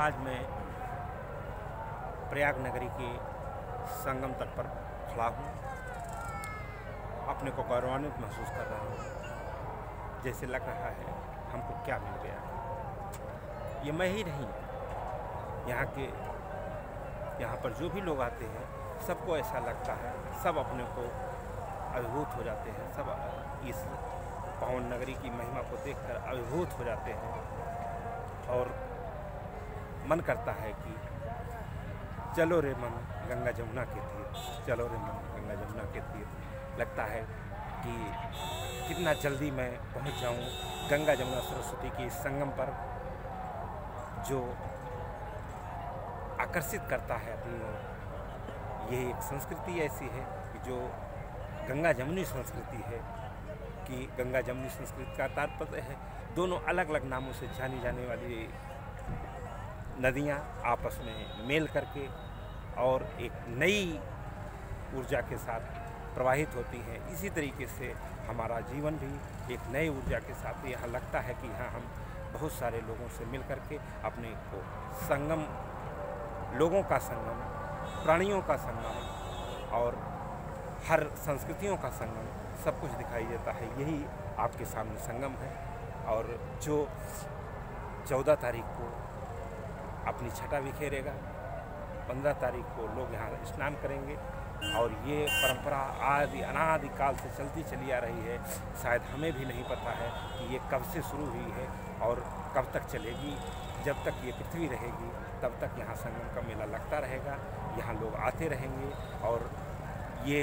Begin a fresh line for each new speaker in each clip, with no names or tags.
आज मैं प्रयाग नगरी के संगम तट पर खड़ा हूँ। अपने को गौरवान्वित महसूस कर रहा हूँ। जैसे लग रहा है हमको क्या मिल गया। ये मैं ही नहीं। यहाँ के, यहाँ पर जो भी लोग आते हैं, सबको ऐसा लगता है, सब अपने को अभिभूत हो जाते हैं, सब इस पावन नगरी की महिमा को देखकर अभिभूत हो जाते हैं। और मन करता है कि चलो रे मन, गंगा जमुना के तीर, चलो रे मन, गंगा जमुना के तीर। लगता है कि कितना जल्दी मैं पहुँच जाऊँ गंगा जमुना सरस्वती के संगम पर, जो आकर्षित करता है अपनी ओर। ये एक संस्कृति ऐसी है कि जो गंगा जमुनी संस्कृति है, कि गंगा जमुनी संस्कृति का तात्पर्य है। दोनों अलग अलग नामों से जानी जाने वाली नदियाँ आपस में मेल करके और एक नई ऊर्जा के साथ प्रवाहित होती हैं। इसी तरीके से हमारा जीवन भी एक नई ऊर्जा के साथ यहाँ लगता है कि यहाँ हम बहुत सारे लोगों से मिल करके अपने को संगम, लोगों का संगम, प्राणियों का संगम और हर संस्कृतियों का संगम सब कुछ दिखाई देता है। यही आपके सामने संगम है और जो चौदह तारीख को अपनी छटा बिखेरेगा पंद्रह तारीख को लोग यहाँ स्नान करेंगे और ये परंपरा आदि, अनादि काल से चलती चली आ रही है। शायद हमें भी नहीं पता है कि ये कब से शुरू हुई है और कब तक चलेगी। जब तक ये पृथ्वी रहेगी, तब तक यहाँ संगम का मेला लगता रहेगा। यहाँ लोग आते रहेंगे और ये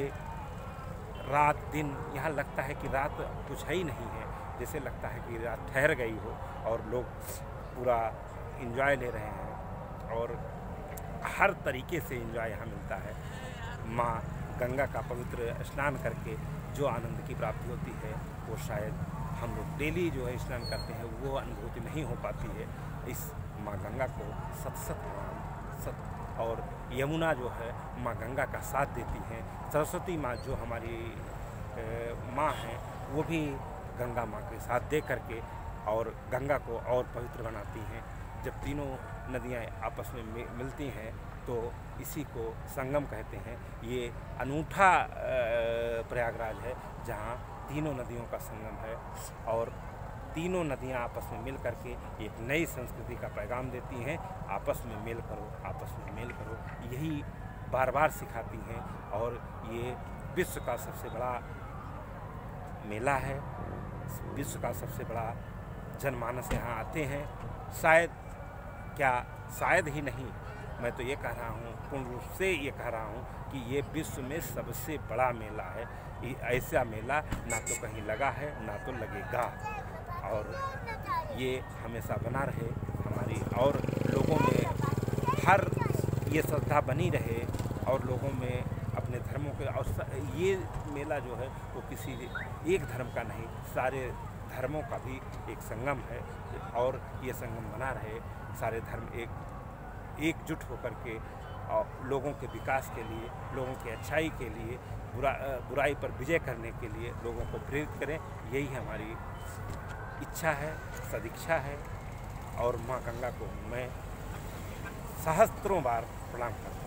रात दिन यहाँ लगता है कि रात कुछ है ही नहीं है। जैसे लगता है कि रात ठहर गई हो और लोग पूरा इन्जॉय ले रहे हैं। हर तरीके से इन्जॉय यहाँ मिलता है। माँ गंगा का पवित्र स्नान करके जो आनंद की प्राप्ति होती है, वो शायद हम लोग डेली जो है स्नान करते हैं, वो अनुभूति नहीं हो पाती है। इस माँ गंगा को सत सत प्रणाम सत और यमुना जो है माँ गंगा का साथ देती हैं। सरस्वती माँ जो हमारी माँ हैं, वो भी गंगा माँ के साथ दे करके और गंगा को और पवित्र बनाती हैं। जब तीनों नदियाँ आपस में मिलती हैं तो इसी को संगम कहते हैं। ये अनूठा प्रयागराज है, जहाँ तीनों नदियों का संगम है और तीनों नदियाँ आपस में मिल करके एक नई संस्कृति का पैगाम देती हैं। आपस में मेल करो, आपस में मेल करो, यही बार बार सिखाती हैं और ये विश्व का सबसे बड़ा मेला है। विश्व का सबसे बड़ा जनमानस यहाँ आते हैं। शायद क्या शायद ही नहीं। मैं तो ये कह रहा हूँ, पूर्ण रूप से ये कह रहा हूँ कि ये विश्व में सबसे बड़ा मेला है। ऐसा मेला ना तो कहीं लगा है, ना तो लगेगा। और ये हमेशा बना रहे, हमारी और लोगों में हर ये श्रद्धा बनी रहे और लोगों में अपने धर्मों के और ये मेला जो है वो किसी एक धर्म का नहीं, सारे धर्मों का भी एक संगम है और ये संगम बना रहे सारे धर्म एक, एकजुट होकर के और लोगों के विकास के लिए, लोगों की अच्छाई के लिए, बुरा बुराई पर विजय करने के लिए लोगों को प्रेरित करें। यही हमारी इच्छा है, सदिच्छा है और माँ गंगा को मैं सहस्त्रों बार प्रणाम करता हूँ।